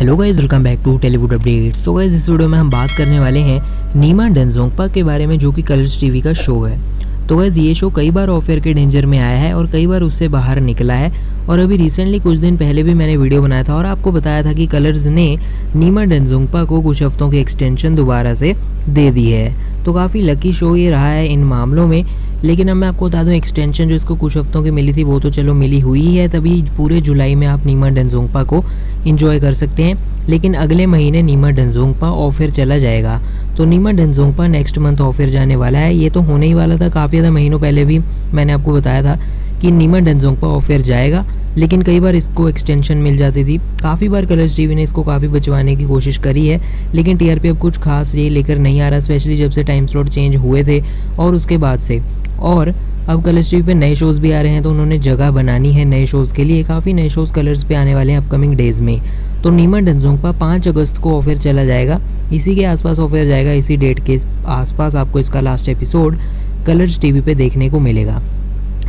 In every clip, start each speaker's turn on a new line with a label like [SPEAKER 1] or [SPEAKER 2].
[SPEAKER 1] Hello guys welcome back to Tellywood updates तो guys इस video में हम बात करने वाले हैं नीमा डेंजोंगपा के बारे में, जो कि कलर्स टीवी का शो है। तो गैज़ ये शो कई बार ऑफेयर के डेंजर में आया है और कई बार उससे बाहर निकला है। और अभी रिसेंटली कुछ दिन पहले भी मैंने वीडियो बनाया था और आपको बताया था कि कलर्स ने नीमा डेंजोंगपा को कुछ हफ्तों की एक्सटेंशन दोबारा से दे दी है। तो काफ़ी लकी शो ये रहा है इन मामलों में। लेकिन अब मैं आपको बता दूँ एक्सटेंशन जो इसको कुछ हफ्तों की मिली थी, वो तो चलो मिली हुई है तभी पूरे जुलाई में आप नीमा डनजोंगपा को इन्जॉय कर सकते हैं। लेकिन अगले महीने नीमा डनजोंगपा ऑफिर चला जाएगा। तो Nima Denzongpa next month off air जाने वाला है। ये तो होने ही वाला था, काफ़ी ज़्यादा महीनों पहले भी मैंने आपको बताया था। कि नीमा डेंजोंगपा ऑफेयर जाएगा, लेकिन कई बार इसको एक्सटेंशन मिल जाती थी। काफ़ी बार कलर्स टीवी ने इसको काफ़ी बचवाने की कोशिश करी है, लेकिन टीआरपी अब कुछ खास ये लेकर नहीं आ रहा स्पेशली जब से टाइम स्लॉट चेंज हुए थे और उसके बाद से। और अब कलर्स टीवी पे नए शोज़ भी आ रहे हैं तो उन्होंने जगह बनानी है नए शोज़ के लिए। काफ़ी नए शोज़ कलर्स पे आने वाले हैं अपकमिंग डेज़ में। तो नीमा डेंजोंगपा पाँच अगस्त को ऑफ़र चला जाएगा। इसी के आसपास ऑफ़र जाएगा, इसी डेट के आसपास आपको इसका लास्ट एपिसोड कलर्स टीवी पे देखने को मिलेगा।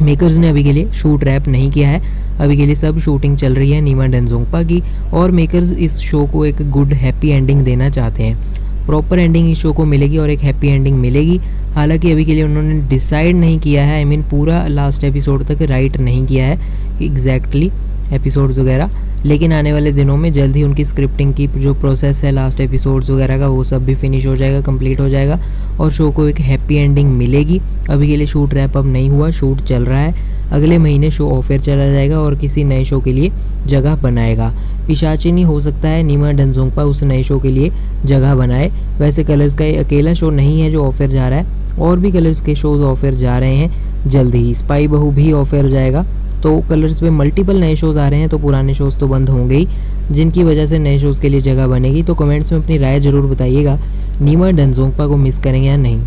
[SPEAKER 1] मेकर्स ने अभी के लिए शूट रैप नहीं किया है। अभी के लिए सब शूटिंग चल रही है नीमा डेंजोंगपा की और मेकर्स इस शो को एक गुड हैप्पी एंडिंग देना चाहते हैं। प्रॉपर एंडिंग इस शो को मिलेगी और एक हैप्पी एंडिंग मिलेगी। हालाँकि अभी के लिए उन्होंने डिसाइड नहीं किया है। आई I मीन mean, पूरा लास्ट एपिसोड तक राइट नहीं किया है। एग्जैक्टली exactly एपिसोड्स वगैरह। लेकिन आने वाले दिनों में जल्द ही उनकी स्क्रिप्टिंग की जो प्रोसेस है लास्ट एपिसोड्स वगैरह का, वो सब भी फिनिश हो जाएगा कंप्लीट हो जाएगा। और शो को एक हैप्पी एंडिंग मिलेगी। अभी के लिए शूट रैप अप नहीं हुआ शूट चल रहा है। अगले महीने शो ऑफेयर चला जाएगा और किसी नए शो के लिए जगह बनाएगा। पिशाचिनी हो सकता है, नीमा डंजोंगपा उस नए शो के लिए जगह बनाए। वैसे कलर्स का ये अकेला शो नहीं है जो ऑफ़र जा रहा है। और भी कलर्स के शोज़ ऑफेयर जा रहे हैं, जल्द ही। स्पाई बहू भी ऑफेयर जाएगा। तो कलर्स पे मल्टीपल नए शोज़ आ रहे हैं तो पुराने शोज़ तो बंद होंगे ही। जिनकी वजह से नए शोज़ के लिए जगह बनेगी तो कमेंट्स में अपनी राय ज़रूर बताइएगा। नीमा डनजोंगपा को मिस करेंगे या नहीं?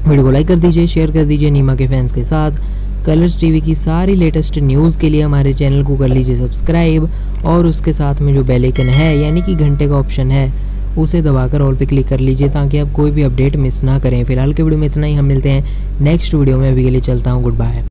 [SPEAKER 1] वीडियो को लाइक कर दीजिए शेयर कर दीजिए नीमा के फैंस के साथ। कलर्स टीवी की सारी लेटेस्ट न्यूज़ के लिए हमारे चैनल को कर लीजिए सब्सक्राइब और उसके साथ में जो बेलेकन है, यानी कि घंटे का ऑप्शन है, उसे दबाकर ऑल पे क्लिक कर लीजिए, ताकि आप कोई भी अपडेट मिस ना करें। फ़िलहाल के वीडियो में इतना ही। हम मिलते हैं नेक्स्ट वीडियो में। अभी के लिए चलता हूँ गुड बाय